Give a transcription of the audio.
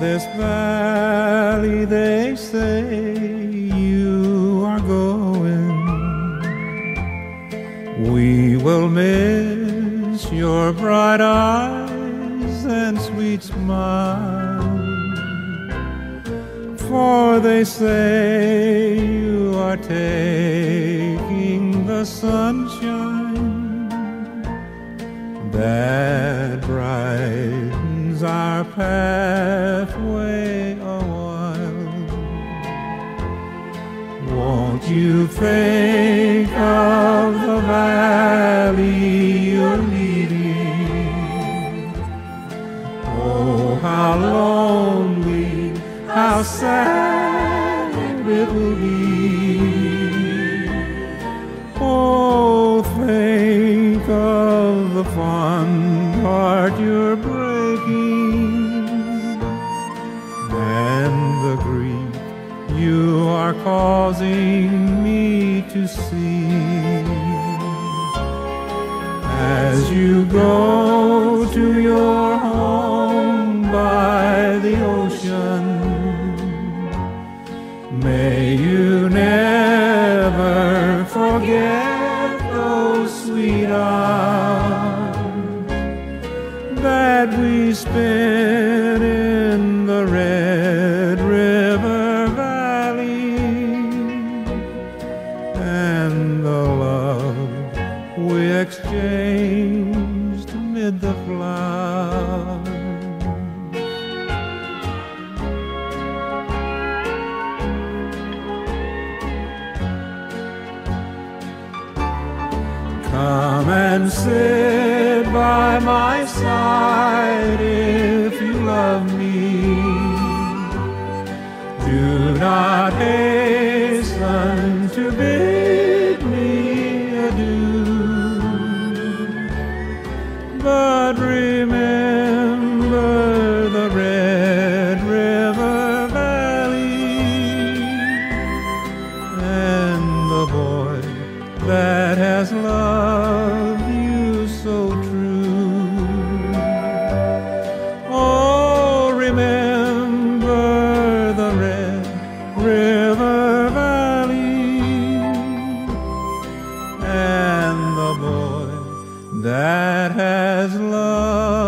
this valley they say you are going. We will miss your bright eyes and sweet smile. For they say you are taking the sunshine that brightens our pathway a while. Won't you think of the valley you're leaving? Oh, how lonely, how sad it will be. Oh, think of the fond heart you're and the grief you are causing me to see. As you go to your home by the ocean, may you never forget that we spent in the Red River Valley and the love we exchanged amid the flowers. Come and sit my side if you love me. Do not hasten to bid me adieu. But that has loved.